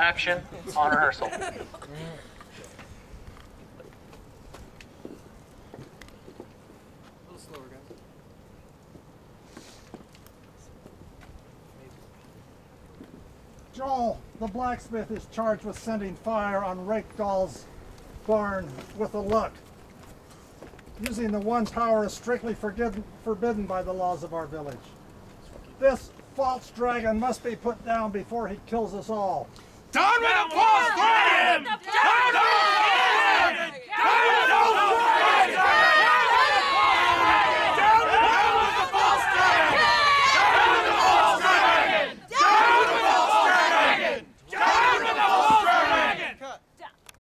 Action on rehearsal. Jol, the blacksmith, is charged with sending fire on Rakedahl's barn with a look. Using the one power is strictly forbidden, forbidden by the laws of our village. This false dragon must be put down before he kills us all. Down with the false